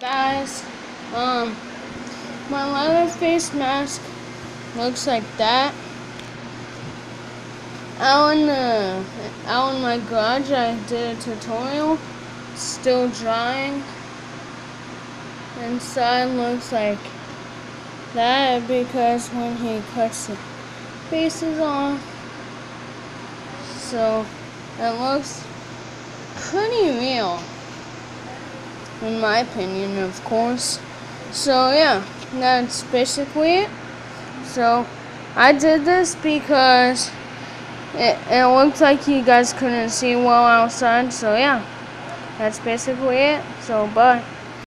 Guys, um, my Leatherface mask looks like that. Out in the out in my garage, I did a tutorial. Still drying. Inside looks like that because when he cuts the faces off, so it looks pretty real in my opinion, of course. So yeah, that's basically it. So I did this because it, it looked like you guys couldn't see well outside. So yeah, that's basically it. So bye.